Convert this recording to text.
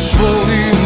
slowly